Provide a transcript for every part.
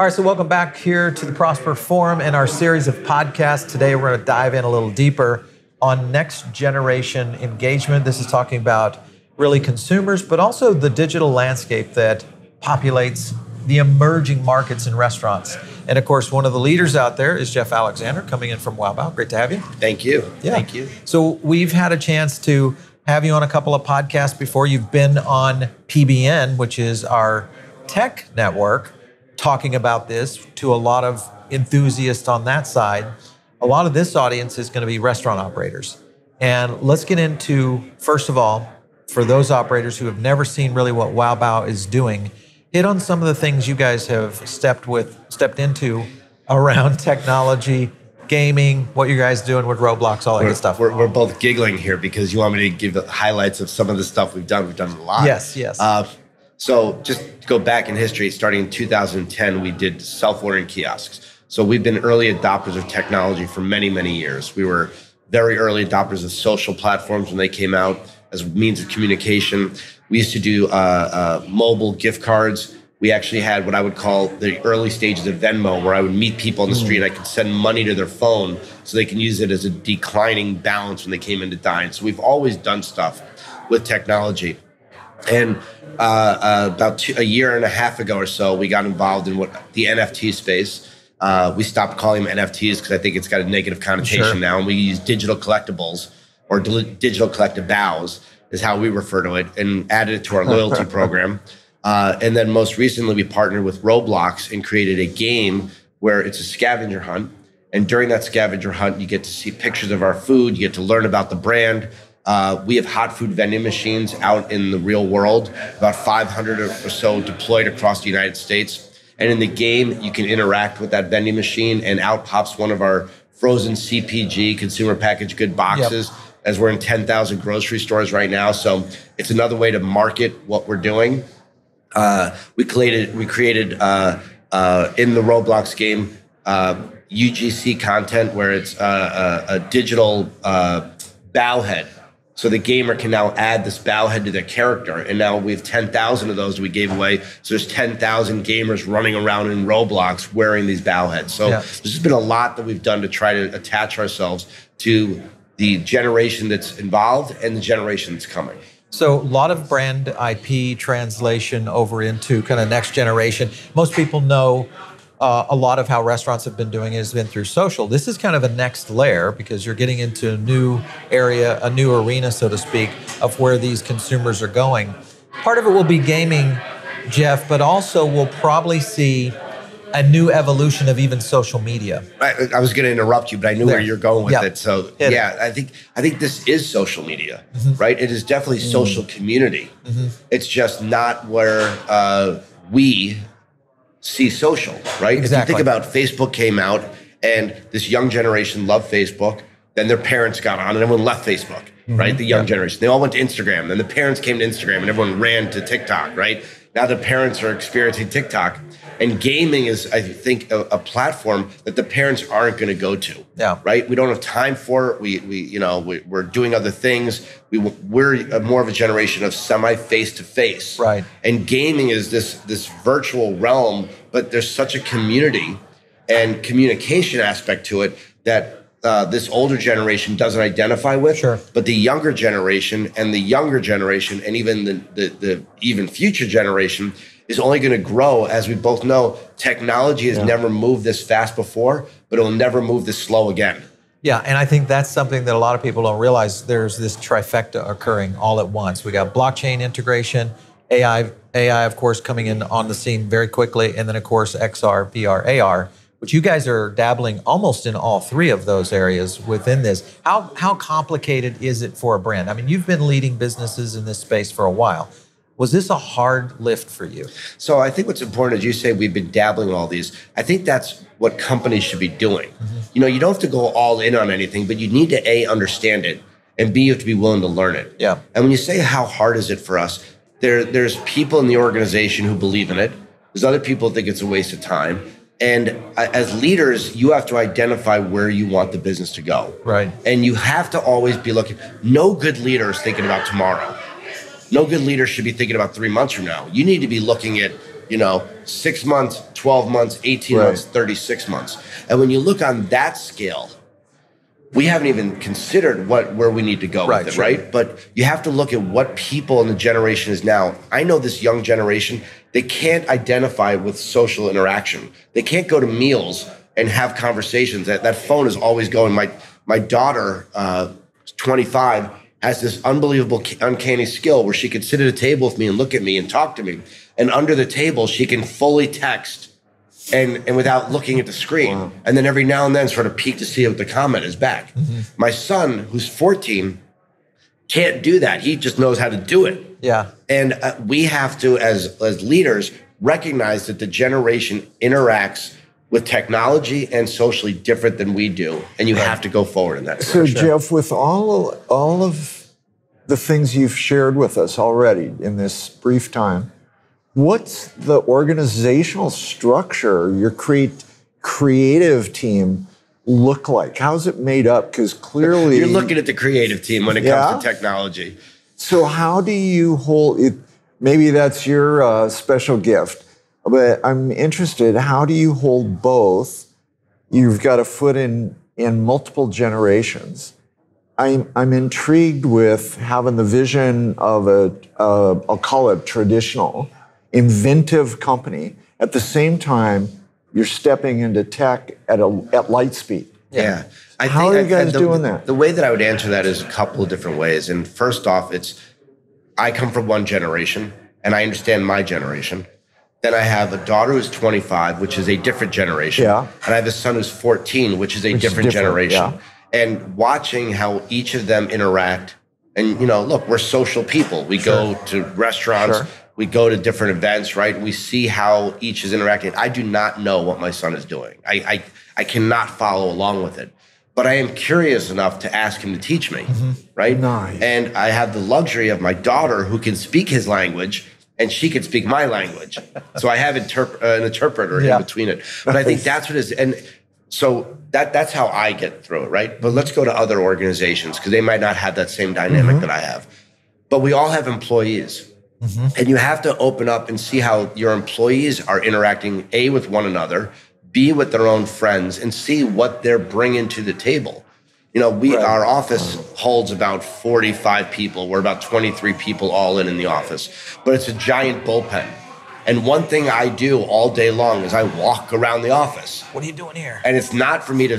All right, so welcome back here to the Prosper Forum and our series of podcasts. Today we're going to dive in a little deeper on next generation engagement. This is talking about really consumers, but also the digital landscape that populates the emerging markets in restaurants. And of course, one of the leaders out there is Geoff Alexander coming in from Wow Bao. Great to have you. Thank you. Yeah. Thank you. So we've had a chance to have you on a couple of podcasts before. You've been on PBN, which is our tech network talking about this to a lot of enthusiasts on that side. A lot of this audience is going to be restaurant operators. And let's get into, first of all, for those operators who have never seen really what Wow Bao is doing, hit on some of the things you guys have stepped with, stepped into around technology, gaming, what you guys doing with Roblox, all that We're, good stuff. we're, we're both giggling here because you want me to give the highlights of some of the stuff we've done. We've done a lot. Yes, yes. Uh, so just go back in history, starting in 2010, we did self-ordering kiosks. So we've been early adopters of technology for many, many years. We were very early adopters of social platforms when they came out as means of communication. We used to do uh, uh, mobile gift cards. We actually had what I would call the early stages of Venmo, where I would meet people on the street I could send money to their phone so they can use it as a declining balance when they came in to dine. So we've always done stuff with technology. And uh, uh, about two, a year and a half ago or so, we got involved in what the NFT space. Uh, we stopped calling them NFTs because I think it's got a negative connotation Sure. now, and we use digital collectibles or dil- digital collectibles is how we refer to it, and added it to our loyalty program. Uh, and then most recently, we partnered with Roblox and created a game where it's a scavenger hunt. And during that scavenger hunt, you get to see pictures of our food, you get to learn about the brand. Uh, we have hot food vending machines out in the real world, about 500 or so deployed across the United States. And in the game, you can interact with that vending machine, and out pops one of our frozen CPG consumer packaged good boxes. As we're in 10,000 grocery stores right now, so it's another way to market what we're doing. Uh, we created we created uh, uh, in the Roblox game uh, UGC content where it's uh, a, a digital uh, bao head. So the gamer can now add this bao head to their character, and now we have ten thousand of those we gave away. So there's ten thousand gamers running around in Roblox wearing these bao heads. So Yeah. there's just been a lot that we've done to try to attach ourselves to the generation that's involved and the generation that's coming. So a lot of brand IP translation over into kind of next generation. Most people know uh, a lot of how restaurants have been doing it has been through social. This is kind of a next layer because you're getting into a new area, a new arena, so to speak, of where these consumers are going. Part of it will be gaming, Geoff, but also we'll probably see a new evolution of even social media. I, I was going to interrupt you, but I knew where you're going with Yeah. it. So Hit it. Mm-hmm. yeah, I think I think this is social media, right? It is definitely Mm. social community. It's just not where uh, we see social, right? If you think about Facebook came out and this young generation loved Facebook, then their parents got on and everyone left Facebook, Mm-hmm. right? The young generation. They all went to Instagram. Then the parents came to Instagram and everyone ran to TikTok, right? Now the parents are experiencing TikTok. And gaming is, I think, a, a platform that the parents aren't going to go to. Yeah. Right. We don't have time for it. We, we you know, we, we're doing other things. We, we're more of a generation of semi face to face. Right. And gaming is this this virtual realm, but there's such a community and communication aspect to it that uh, this older generation doesn't identify with. Sure. But the younger generation and the younger generation and even the the, the even future generation is only going to grow as we both know technology has never moved this fast before, but it will never move this slow again. Yeah, and I think that's something that a lot of people don't realize. There's this trifecta occurring all at once. We got blockchain integration, AI, AI, of course, coming in on the scene very quickly, and then of course XR, VR, AR, which you guys are dabbling almost in all three of those areas within this. How how complicated is it for a brand? I mean, you've been leading businesses in this space for a while. Was this a hard lift for you? So I think what's important, as you say, we've been dabbling in all these. I think that's what companies should be doing. Mm-hmm. You know, you don't have to go all in on anything, but you need to a understand it, and b you have to be willing to learn it. Yeah. And when you say how hard is it for us, there there's people in the organization who believe in it. There's other people who think it's a waste of time. And as leaders, you have to identify where you want the business to go. Right. And you have to always be looking. No good leader is thinking about tomorrow. No good leader should be thinking about three months from now. You need to be looking at you know, six months, 12 months, 18 Right. months, 36 months. And when you look on that scale, we haven't even considered what where we need to go Right, with it, sure. right? But you have to look at what people in the generation is now. I know this young generation, they can't identify with social interaction. They can't go to meals and have conversations. That that phone is always going. My my daughter, uh, 25, has this unbelievable uncanny skill where she could sit at a table with me and look at me and talk to me. And under the table, she can fully text and and without looking at the screen. And then every now and then sort of peek to see if the comment is back. My son, who's 14, can't do that. He just knows how to do it. Yeah. And uh, we have to, as as leaders, recognize that the generation interacts with technology and socially different than we do, and you have to go forward in that. So, direction. Geoff, with all all of the things you've shared with us already in this brief time, what's the organizational structure, your create creative team look like? How's it made up? Because clearly, You're looking at the creative team when it Yeah. comes to technology. So how do you hold it? Maybe that's your uh, special gift, but I'm interested. How do you hold both? You've got a foot in in multiple generations. I'm I'm intrigued with having the vision of a uh, I'll call it traditional, inventive company. At the same time, you're stepping into tech at a at light speed. Yeah. I How are you I- guys the, doing that? The way that I would answer that is a couple of different ways. And first off, it's I come from one generation and I understand my generation. Then I have a daughter who's 25, which is a different generation. Yeah. And I have a son who's 14, which is a Which is different, different, generation. yeah. And watching how each of them interact. And, you know, look, we're social people. We go to restaurants, Sure. We go to different events, right? We see how each is interacting. I do not know what my son is doing. I, I, I cannot follow along with it. But I am curious enough to ask him to teach me, right? Nice. And I have the luxury of my daughter who can speak his language and she can speak my language. So I have interp- uh, an interpreter Yeah. in between it. But I think that's what is. And so that that's how I get through it, right? But let's go to other organizations because they might not have that same dynamic that I have. But we all have employees. Mm-hmm. And you have to open up and see how your employees are interacting, A, with one another, B, with their own friends, and see what they're bringing to the table. You know, we our office holds about 45 people. We're about 23 people all in in the office, but it's a giant bullpen. And one thing I do all day long is I walk around the office. What are you doing here? And it's not for me to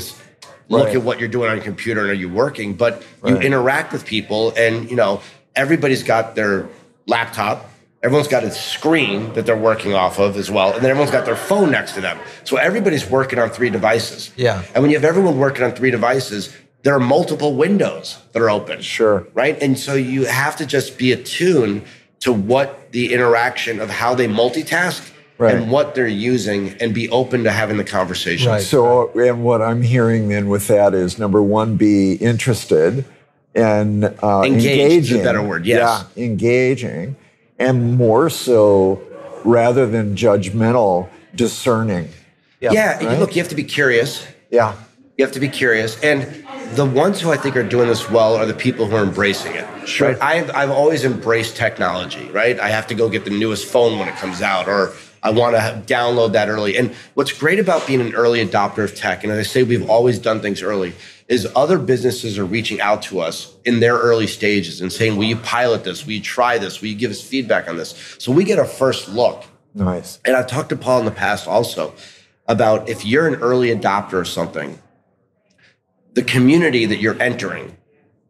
look Right. at what you're doing on your computer and are you working, but you interact with people and you know, everybody's got their laptop. Everyone's got a screen that they're working off of as well. And then everyone's got their phone next to them. So everybody's working on three devices. Yeah. And when you have everyone working on three devices, there are multiple windows that are open. Sure. Right. And so you have to just be attuned to what the interaction of how they multitask Right. and what they're using and be open to having the conversation. Right. So, and what I'm hearing then with that is number one, be interested and uh, Engaged is a engaging. better word, yes. Yeah, engaging, and more so, rather than judgmental, discerning. Yeah, Right? look, you have to be curious. Yeah. You have to be curious. And the ones who I think are doing this well are the people who are embracing it. Sure. Right? I've, I've always embraced technology, right? I have to go get the newest phone when it comes out, or I want to download that early. And what's great about being an early adopter of tech, and as I say, we've always done things early, is other businesses are reaching out to us in their early stages and saying, Will you pilot this? Will you try this? Will you give us feedback on this? So we get a first look. Nice. And I've talked to Paul in the past also about if you're an early adopter of something, the community that you're entering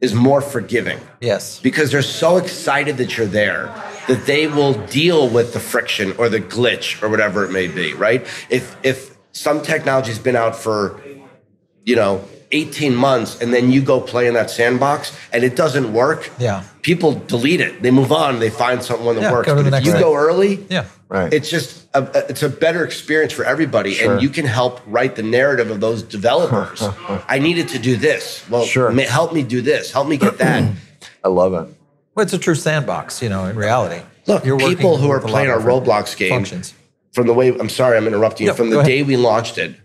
is more forgiving Yes. because they're so excited that you're there that they will deal with the friction or the glitch or whatever it may be, right? If if some technology's been out for you know 18 months and then you go play in that sandbox and it doesn't work, Yeah. people delete it. They move on, they find something that Yeah, works. go to But the if next you thing. go early, Yeah. Right. it's just a, a- it's a better experience for everybody Sure. and you can help write the narrative of those developers i needed to do this well Sure. ma- help me do this help me get that I love it. Well, it's a true sandbox, you know, in reality. look You're people who are playing our roblox game functions. from the way i'm sorry i'm interrupting you Yeah, from the day we launched it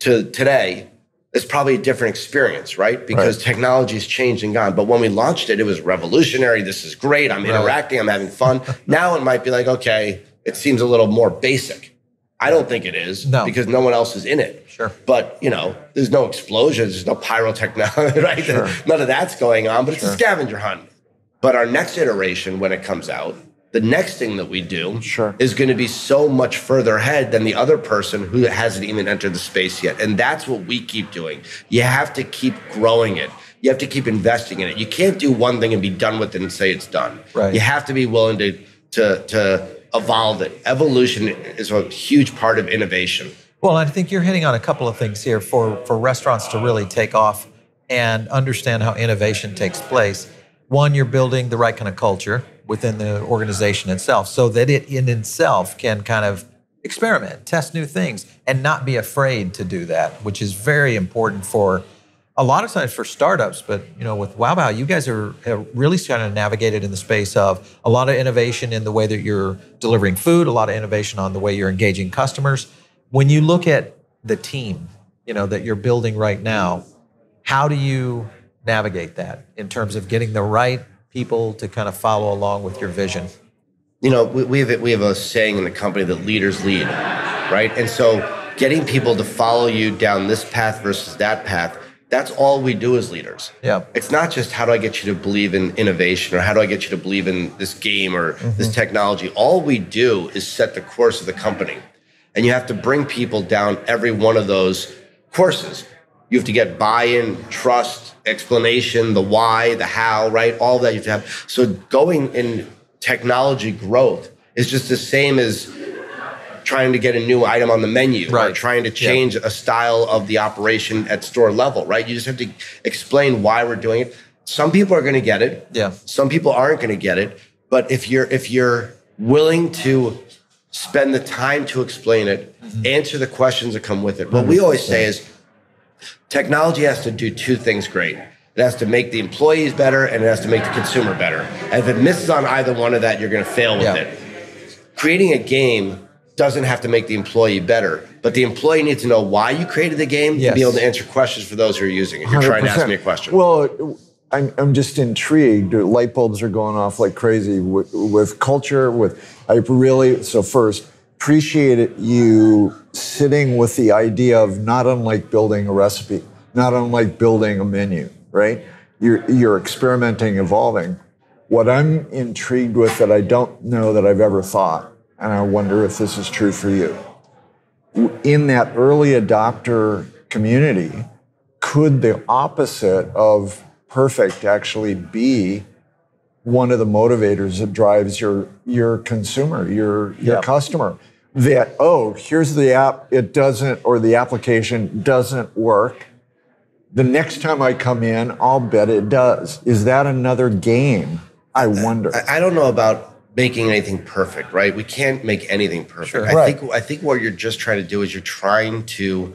to today it's probably a different experience right because Right. has changed and gone but when we launched it it was revolutionary this is great i'm interacting i'm having fun now it might be like okay it seems a little more basic. I don't think it is No. because no one else is in it. Sure. But you know, there's no explosions, there's no pyrotechnology, right? None of that's going on, but it's a scavenger hunt. But our next iteration, when it comes out, the next thing that we do Sure. is going to be so much further ahead than the other person who hasn't even entered the space yet. And that's what we keep doing. You have to keep growing it. You have to keep investing in it. You can't do one thing and be done with it and say it's done. Right. You have to be willing to to to evolve it. Evolution is a huge part of innovation. Well, I think you're hitting on a couple of things here for, for restaurants to really take off and understand how innovation takes place. One, you're building the right kind of culture within the organization itself so that it in itself can kind of experiment, test new things, and not be afraid to do that, which is very important for a lot of times for startups. But you know, with Wow Bao, you guys are really kind of navigated in the space of a lot of innovation in the way that you're delivering food, a lot of innovation on the way you're engaging customers. When you look at the team, you know, that you're building right now, how do you navigate that in terms of getting the right people to kind of follow along with your vision? you know, we, we have a- we have a saying in the company that leaders lead, right? And so getting people to follow you down this path versus that path, that's all we do as leaders. Yeah. It's not just how do I get you to believe in innovation or how do I get you to believe in this game or mm-hmm. this technology. All we do is set the course of the company. And you have to bring people down every one of those courses. You have to get buy-in, trust, explanation, the why, the how, right? All that you have to have. So going in technology growth is just the same as trying to get a new item on the menu or Right. trying to Yeah. change a style of the operation at store level, right? You just have to explain why we're doing it. Some people are going to get it. Yeah. Some people aren't going to get it. But if you're if you're willing to spend the time to explain it, Mm-hmm. answer the questions that come with it. What we always say is technology has to do two things great. It has to make the employees better and it has to make the consumer better. And if it misses on either one of that, you're going to fail with Yeah. it. Creating a game doesn't have to make the employee better, but the employee needs to know why you created the game Yes. to be able to answer questions for those who are using it. You're trying to ask me a question. Well, I'm, I'm just intrigued. Light bulbs are going off like crazy with, with culture. With I really so first appreciate you sitting with the idea of not unlike building a recipe, not unlike building a menu. Right? You're you're experimenting, evolving. What I'm intrigued with that I don't know that I've ever thought, and I wonder if this is true for you. In that early adopter community, could the opposite of perfect actually be one of the motivators that drives your your consumer, your your Yep. customer? That oh, here's the app, it doesn't, or the application doesn't work. The next time I come in, I'll bet it does. Is that another game? I wonder. I I don't know about making anything perfect, right? We can't make anything perfect. Sure. I Right. think I think what you're just trying to do is you're trying to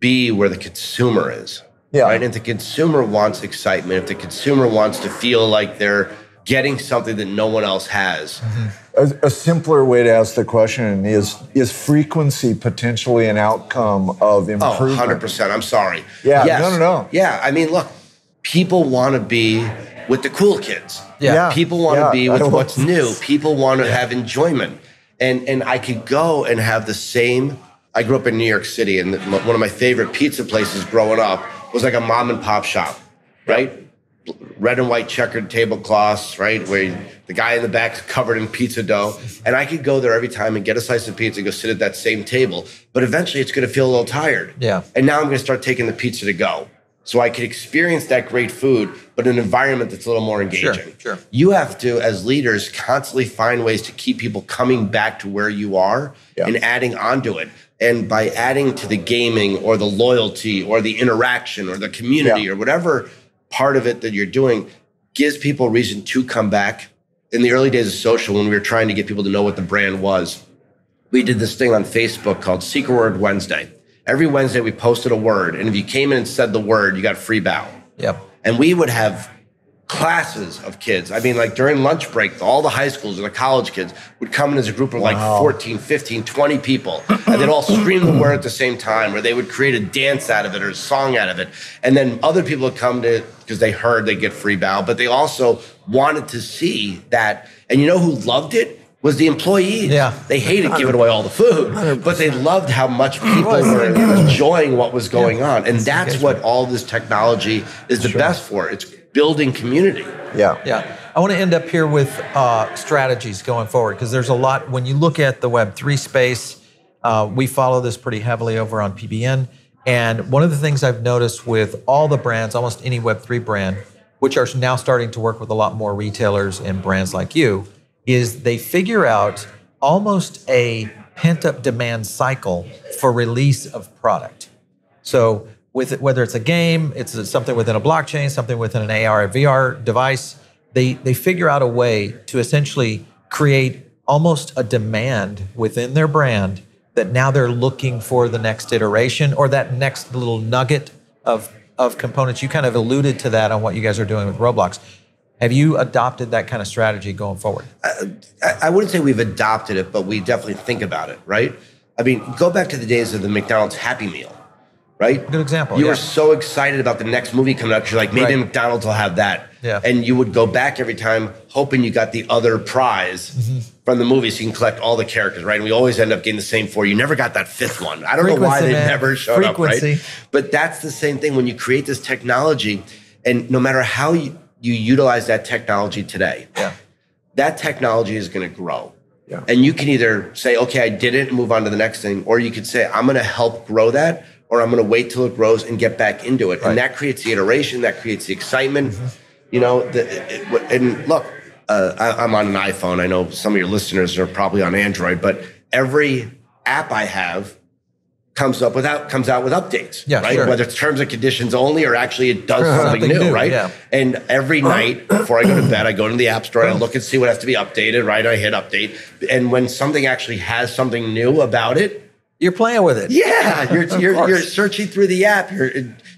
be where the consumer is. Yeah. Right. And if the consumer wants excitement, if the consumer wants to feel like they're getting something that no one else has, A, a simpler way to ask the question is: Is frequency potentially an outcome of oh, improvement? 100%. I'm sorry. Yeah, Yes. no, no, no. Yeah. I mean, look, people want to be with the cool kids. Yeah. Yeah. People want to Yeah, be with what's this. new. People want to have enjoyment. And and I could go and have the same. I grew up in New York City, and one of my favorite pizza places growing up was like a mom and pop shop, right? Red and white checkered tablecloths, right? Where the guy in the back's covered in pizza dough. And I could go there every time and get a slice of pizza and go sit at that same table. But eventually it's going to feel a little tired. Yeah. And now I'm going to start taking the pizza to go. So I could experience that great food, but in an environment that's a little more engaging. Sure, sure. You have to, as leaders, constantly find ways to keep people coming back to where you are Yeah. and adding onto it. And by adding to the gaming or the loyalty or the interaction or the community Yeah. or whatever part of it that you're doing gives people reason to come back. In the early days of social, when we were trying to get people to know what the brand was, we did this thing on Facebook called Secret Word Wednesday. Every Wednesday, we posted a word. And if you came in and said the word, you got free bao. Yep. And we would have classes of kids. I mean, like during lunch break, all the high schools and the college kids would come in as a group of like 14, 15, 20 people. And they'd all scream the word at the same time, or they would create a dance out of it or a song out of it. And then other people would come to because they heard they get free bao, but they also wanted to see that. And you know who loved it? was the employees. Yeah. They hated giving away all the food, but they loved how much people were enjoying what was going on. And that's what all this technology is the best for. It's building community. Yeah. Yeah. I want to end up here with uh, strategies going forward because there's a lot. When you look at the Web3 space, uh, we follow this pretty heavily over on PBN. And one of the things I've noticed with all the brands, almost any Web3 brand, which are now starting to work with a lot more retailers and brands like you, is they figure out almost a pent up demand cycle for release of product. So with it, whether it's a game, it's something within a blockchain, something within an AR or VR device, they they figure out a way to essentially create almost a demand within their brand that now they're looking for the next iteration or that next little nugget of of components. You kind of alluded to that on what you guys are doing with Roblox. Have you adopted that kind of strategy going forward? I, I wouldn't say we've adopted it, but we definitely think about it, right? I mean, go back to the days of the McDonald's Happy Meal, right? Good example, You yeah. were so excited about the next movie coming out. 'cause You're like, maybe Right. McDonald's will have that. Yeah. And you would go back every time hoping you got the other prize Mm-hmm. from the movie so you can collect all the characters, right? And we always end up getting the same four. You never got that fifth one. I don't know why they man. never showed up, Frequency. right? But that's the same thing when you create this technology, and no matter how you, you utilize that technology today, Yeah. that technology is going to grow. Yeah. And you can either say, okay, I did it and move on to the next thing, or you could say, I'm going to help grow that, or I'm going to wait till it grows and get back into it. Right. And that creates the iteration, that creates the excitement. You know, the, it, it- and look, uh, I, I'm on an iPhone. I know some of your listeners are probably on Android, but every app I have comes up without comes out with updates, Yeah, right? sure. Whether it's terms and conditions only or actually it does something, Something new, new, right? yeah. And every night before I go to bed, I go to the app store and I look and see what has to be updated, right? I hit update. And when something actually has something new about it, You're playing with it. yeah, you're you're, you're searching through the app, you're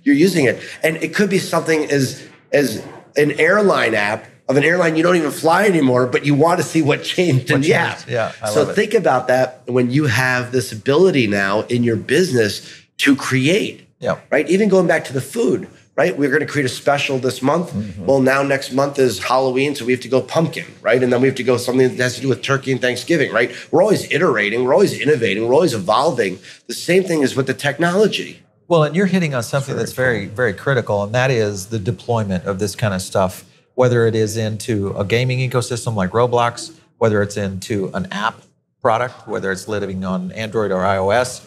you're using it. And it could be something as as an airline app of an airline you don't even fly anymore, but you want to see what changed in What the changed, app. yeah, I so love it. think about that when you have this ability now in your business to create Yeah. right? Even going back to the food, right? We're going to create a special this month. Mm-hmm. Well, now next month is Halloween, so we have to go pumpkin, right? And then we have to go something that has to do with turkey and Thanksgiving, right? We're always iterating, we're always innovating, we're always evolving. The same thing is with the technology. Well, and you're hitting on something that's very, very critical, and that is the deployment of this kind of stuff, whether it is into a gaming ecosystem like Roblox, whether it's into an app product, whether it's living on Android or iOS.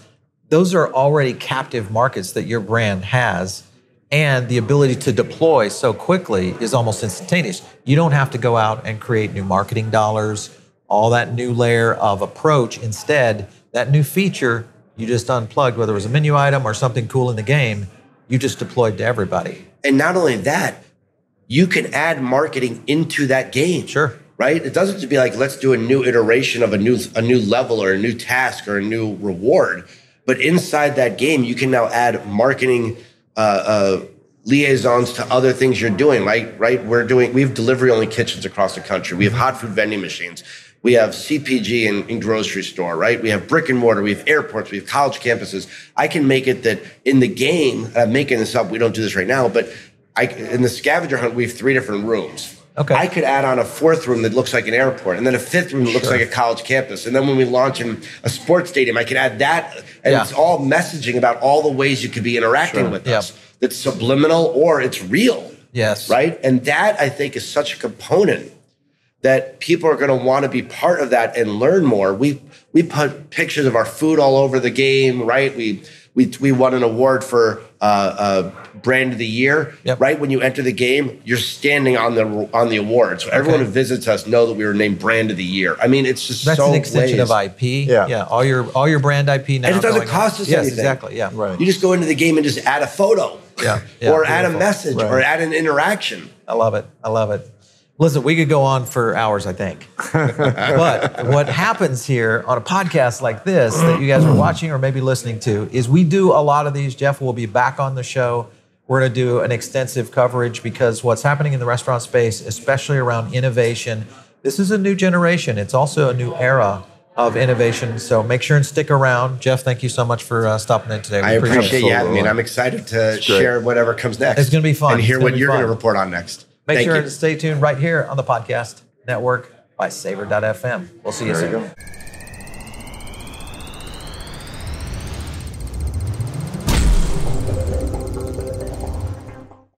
Those are already captive markets that your brand has. And the ability to deploy so quickly is almost instantaneous. You don't have to go out and create new marketing dollars, all that new layer of approach. Instead, that new feature you just unplugged, whether it was a menu item or something cool in the game, you just deployed to everybody. And not only that, you can add marketing into that game. Sure. Right? It doesn't to be like let's do a new iteration of a new a new level or a new task or a new reward. But inside that game, you can now add marketing uh, uh, liaisons to other things you're doing. Right, right? We're doing we have delivery only kitchens across the country. We have hot food vending machines. We have CPG in grocery store, right? We have brick and mortar. We have airports. We have college campuses. I can make it that in the game. I'm making this up. We don't do this right now, but I in the scavenger hunt we have three different rooms. Okay. I could add on a fourth room that looks like an airport, and then a fifth room that looks like a college campus. And then when we launch in a sports stadium, I can add that. And Yeah. it's all messaging about all the ways you could be interacting with Yeah. us. That's subliminal or it's real. Yes. Right. And that I think is such a component that people are going to want to be part of that and learn more. We we put pictures of our food all over the game, right? We we we won an award for uh, uh, brand of the year, Yep. right? When you enter the game, you're standing on the on the award, so everyone who visits us know that we were named brand of the year. I mean, it's just That's so an extension ways. of IP. Yeah. Yeah. All your all your brand IP now. And it doesn't cost on. us yes, anything. exactly. Yeah. Right. You just go into the game and just add a photo, Yeah, yeah, or add a beautiful. message, or add an interaction. I love it. I love it. Listen, we could go on for hours, I think. but what happens here on a podcast like this that you guys are watching or maybe listening to is we do a lot of these. Geoff will be back on the show. We're going to do an extensive coverage because what's happening in the restaurant space, especially around innovation, this is a new generation. It's also a new era of innovation. So make sure and stick around. Geoff, thank you so much for uh, stopping in today. We I appreciate you having me, and I'm excited to share whatever comes next. It's gonna be fun. and hear what you're going to report on next. Make Thank sure you. to stay tuned right here on the podcast network. by Savor.fm. We'll see you There you soon. go.